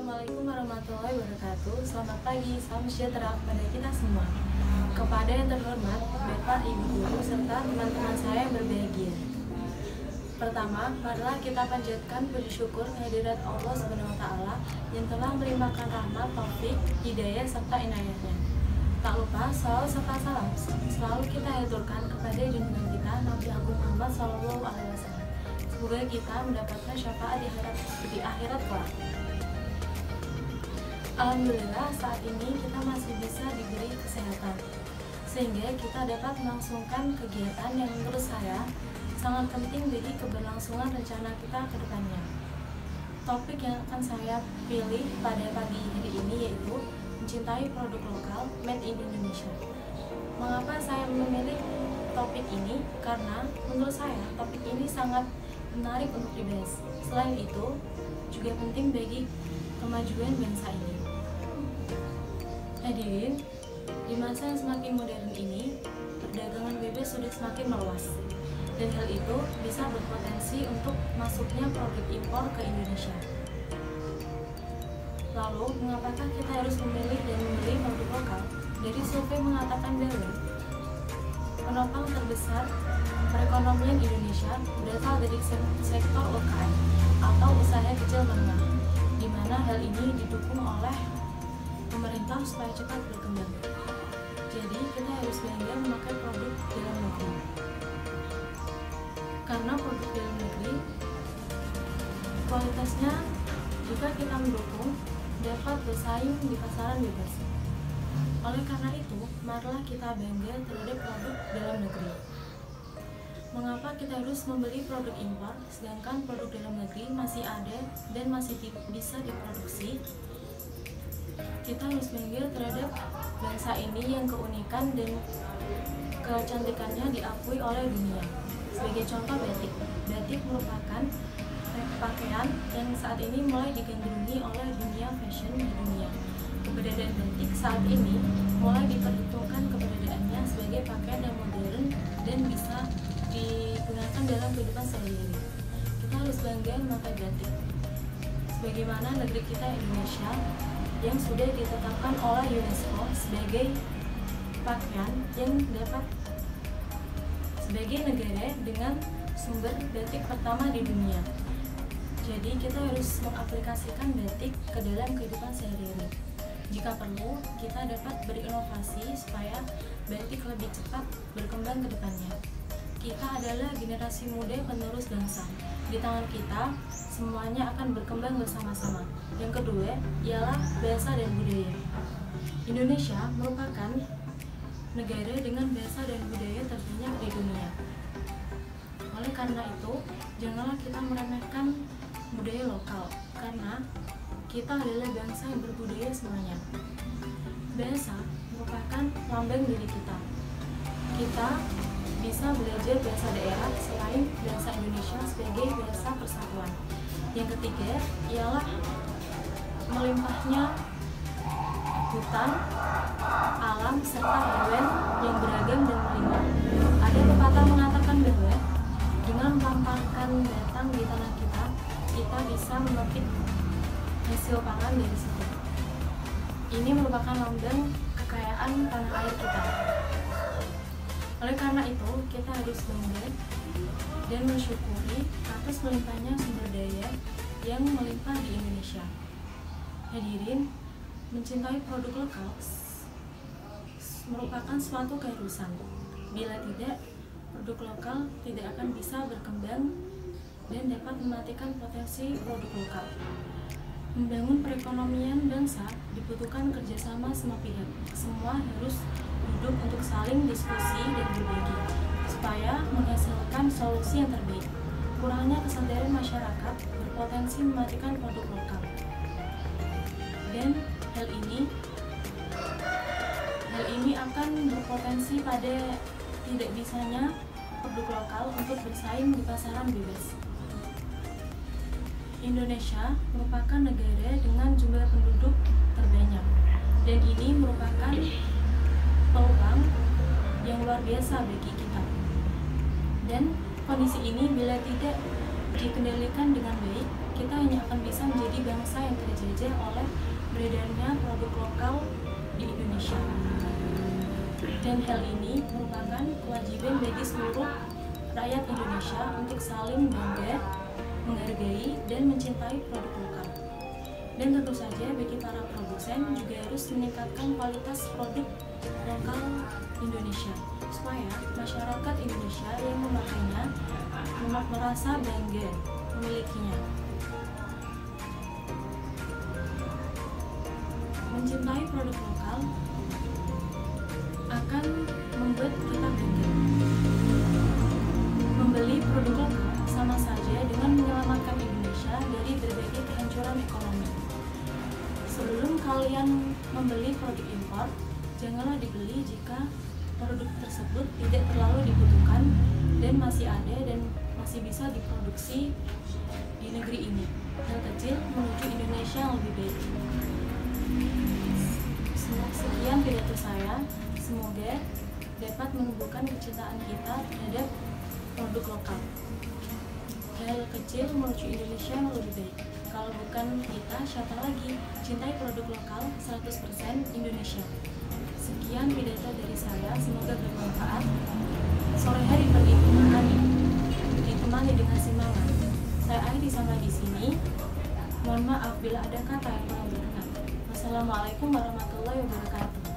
Assalamualaikum warahmatullahi wabarakatuh Selamat pagi, salam sejahtera kepada kita semua Kepada yang terhormat, Bapak, Ibu Guru, serta teman-teman saya yang berbahagia Pertama, marilah kita panjatkan puji syukur kehadirat Allah SWT yang telah melimpahkan rahmat, taufik, hidayah, serta inayahnya. Tak lupa, selalu serta salam selalu kita haturkan kepada junjungan kita Nabi Agung Muhammad SAW. Semoga kita mendapatkan syafaat di akhirat, di akhirat kelak. Alhamdulillah saat ini kita masih bisa diberi kesehatan sehingga kita dapat melangsungkan kegiatan yang menurut saya sangat penting bagi keberlangsungan rencana kita ke depannya. Topik yang akan saya pilih pada pagi hari ini yaitu mencintai produk lokal made in Indonesia. Mengapa saya memilih topik ini? Karena menurut saya topik ini sangat menarik untuk dibahas. Selain itu, juga penting bagi kemajuan bangsa ini. Hadirin, di masa yang semakin modern ini, perdagangan bebas sudah semakin meluas dan hal itu bisa berpotensi untuk masuknya produk impor ke Indonesia. Lalu, mengapakah kita harus memilih dan membeli produk lokal? Dari survei mengatakan bahwa penopang terbesar perekonomian Indonesia berasal dari sektor UKM atau usaha kecil menengah, di mana hal ini didukung oleh pemerintah supaya cepat berkembang. Jadi, kita harus bangga memakai produk dalam negeri karena produk dalam negeri kualitasnya jika kita mendukung dapat bersaing di pasaran bebas. Oleh karena itu, marilah kita bangga terhadap produk dalam negeri. Mengapa kita harus membeli produk impor sedangkan produk dalam negeri masih ada dan masih bisa diproduksi? Kita harus bangga terhadap bangsa ini yang keunikan dan kecantikannya diakui oleh dunia. Sebagai contoh batik, batik merupakan pakaian yang saat ini mulai digandrungi oleh dunia fashion di dunia. Keberadaan batik saat ini mulai diperhitungkan keberadaannya sebagai pakaian yang modern dan bisa digunakan dalam kehidupan sehari-hari. Kita harus bangga memakai batik. Sebagaimana negeri kita Indonesia yang sudah ditetapkan oleh UNESCO sebagai pakaian yang dapat sebagai negara dengan sumber batik pertama di dunia. Jadi kita harus mengaplikasikan batik ke dalam kehidupan sehari-hari. Jika perlu, kita dapat berinovasi supaya batik lebih cepat berkembang ke depannya. Kita adalah generasi muda penerus bangsa. Di tangan kita, semuanya akan berkembang bersama-sama. Yang kedua, ialah bahasa dan budaya. Indonesia merupakan negara dengan bahasa dan budaya terbanyak di dunia. Oleh karena itu, janganlah kita meremehkan budaya lokal, karena kita adalah bangsa yang berbudaya semuanya. Bahasa merupakan lambang diri kita. Kita bisa belajar bahasa daerah selain bahasa Indonesia sebagai bahasa persatuan. Yang ketiga ialah melimpahnya hutan, alam, serta hewan yang beragam dan melimpah. Ada pepatah mengatakan bahwa dengan melampangkan datang di tanah kita, kita bisa memetik hasil pangan dari situ. Ini merupakan lambang kekayaan tanah air kita. Oleh karena itu, kita harus bangga dan mensyukuri atas melimpahnya sumber daya yang melimpah di Indonesia. Hadirin, mencintai produk lokal merupakan suatu keharusan. Bila tidak, produk lokal tidak akan bisa berkembang dan dapat mematikan potensi produk lokal. Membangun perekonomian bangsa dibutuhkan kerjasama semua pihak. Semua harus duduk untuk saling diskusi dan berbagi, supaya menghasilkan solusi yang terbaik. Kurangnya kesadaran masyarakat berpotensi mematikan produk lokal. Dan hal ini hal ini akan berpotensi pada tidak bisanya produk lokal untuk bersaing di pasaran bebas. Indonesia merupakan negara dengan jumlah penduduk terbanyak dan ini merupakan biasa bagi kita. Dan kondisi ini bila tidak dikendalikan dengan baik, kita hanya akan bisa menjadi bangsa yang terjadi dijajah oleh beredarnya produk lokal di Indonesia. Dan hal ini merupakan kewajiban bagi seluruh rakyat Indonesia untuk saling bangga, menghargai, dan mencintai produk lokal. Dan tentu saja bagi para produsen juga harus meningkatkan kualitas produk lokal Indonesia supaya masyarakat Indonesia yang memakainya merasa bangga memilikinya. Mencintai produk lokal akan membuat kita janganlah dibeli jika produk tersebut tidak terlalu dibutuhkan dan masih ada dan masih bisa diproduksi di negeri ini. Hal kecil menuju Indonesia yang lebih baik. Sekian pidato saya. Semoga dapat menumbuhkan kecintaan kita terhadap produk lokal. Hal kecil menuju Indonesia yang lebih baik. Kalau bukan kita, siapa lagi? Cintai produk lokal 100% Indonesia. Sekian pidato dari saya, semoga bermanfaat. Sore hari perhitungan ditemani dengan semangat. Saya akhiri sampai di sini. Mohon maaf bila ada kata yang kurang berkenan. Wassalamualaikum warahmatullahi wabarakatuh.